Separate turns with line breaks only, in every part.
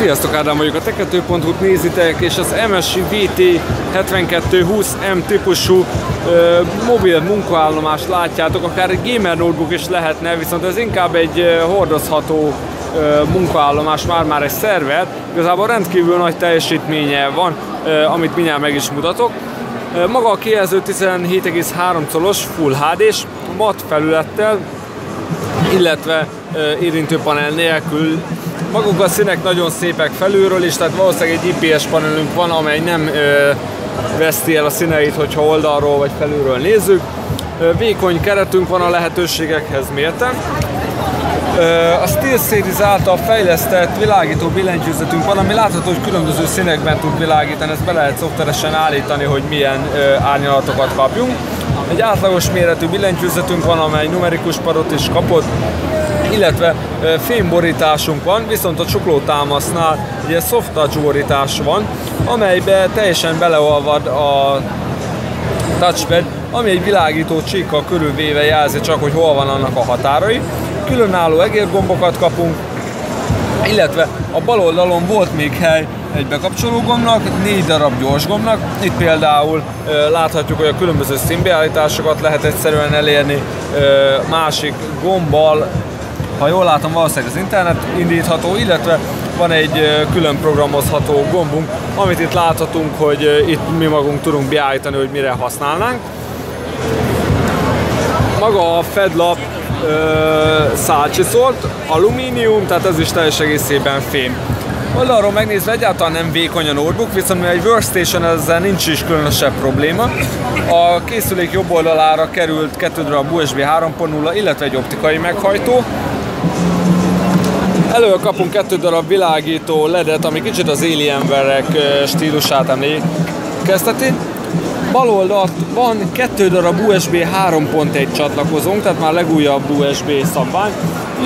Sziasztok, Ádám vagyok, a tekető.hu-t nézitek, és az MSI VT 7220M típusú ö, mobil munkaállomást látjátok, akár egy gamer notebook is lehetne, viszont ez inkább egy hordozható ö, munkaállomás, már-már egy szerver, igazából rendkívül nagy teljesítménye van, ö, amit mindjárt meg is mutatok. Maga a kijelző 17,3 colos Full HD-s, mat felülettel, illetve érintőpanel nélkül Maguk a színek nagyon szépek felülről is, tehát valószínűleg egy IPS panelünk van, amely nem veszti el a színeit, hogyha oldalról vagy felülről nézzük. Vékony keretünk van a lehetőségekhez mérten. A SteelSeries által fejlesztett világító billentyűzetünk van, ami látható, hogy különböző színekben tud világítani, ezt be lehet szoftveresen állítani, hogy milyen árnyalatokat kapjunk. Egy átlagos méretű billentyűzetünk van, amely numerikus padot is kapott, illetve fémborításunk van, viszont a csuklótámasznál ugye soft touch borítás van, amelybe teljesen beleolvad a touchpad, ami egy világító csíkkal körülvéve jelzi csak, hogy hol van annak a határai. Különálló egérgombokat kapunk, illetve a bal oldalon volt még hely egy bekapcsoló gombnak, négy darab gyors gombnak. Itt például ö, láthatjuk, hogy a különböző színbeállításokat lehet egyszerűen elérni, ö, másik gombbal ha jól látom, valószínűleg az internet indítható, illetve van egy külön programozható gombunk, amit itt láthatunk, hogy itt mi magunk tudunk beállítani, hogy mire használnánk. Maga a fedlap szálcsiszolt, alumínium, tehát ez is teljes egészében fém. Oldalról megnézve egyáltalán nem vékony a notebook, viszont mivel egy workstation ezzel nincs is különösebb probléma. A készülék jobb oldalára került 2 darab USB 3.0, illetve egy optikai meghajtó, Elő kapunk kettő darab világító ledet, ami kicsit az Alienverek stílusát emlékezteti. Bal oldalt van kettő darab USB 3.1 csatlakozónk, tehát már legújabb USB szabvány,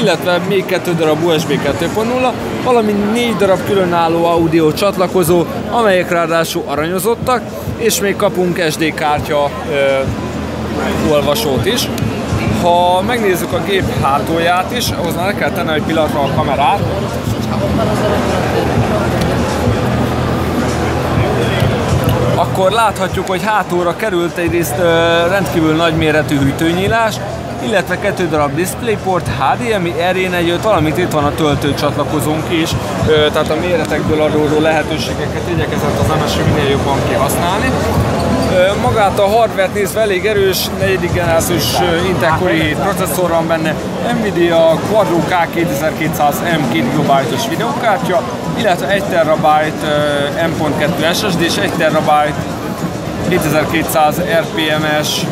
illetve még kettő darab USB 2.0, valamint négy darab különálló audio csatlakozó, amelyek ráadásul aranyozottak, és még kapunk SD kártya ö, olvasót is. Ha megnézzük a gép hátulját is, ahhoz már kell tenni egy pillanatra a kamerát. Akkor láthatjuk, hogy hátulra került egyrészt rendkívül nagyméretű hűtőnyílás, illetve kettő darab DisplayPort, HDMI, RJ45, valamint itt van a töltő csatlakozónk is, tehát a méretekből adódó lehetőségeket igyekezett az MSI minél jobban kihasználni. Magát a hardware nézve elég erős, negyedik generációs Intel Core i processzor van benne, Nvidia Quadro K2200M 2 GB-os videókártya, illetve 1 TB M.2 SSD és 1 TB 2200 RPM-es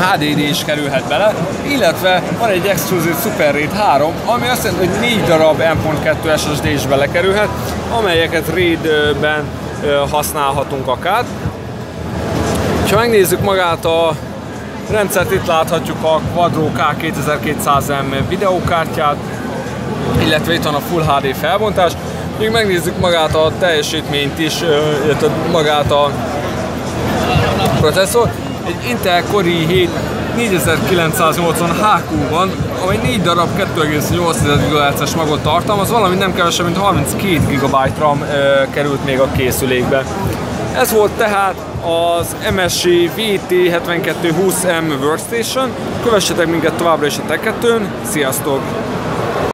HDD is kerülhet bele, illetve van egy Exclusive Super RAID 3, ami azt jelenti, hogy 4 darab M.2 SSD is belekerülhet, amelyeket RAID-ben használhatunk akár. Ha megnézzük magát a rendszert, itt láthatjuk a Quadro K2200M videókártyát, illetve itt van a Full HD felbontás. Még megnézzük magát a teljesítményt is, illetve magát a processzor. Egy Intel Core i7 4980 HQ van, amely 4 darab 2,8 GHz-es magot tartalmaz, valami nem kevesebb, mint 32 GB RAM került még a készülékbe. Ez volt tehát az MSI VT7220M Workstation. Kövessetek minket továbbra is a Tech sziasztok!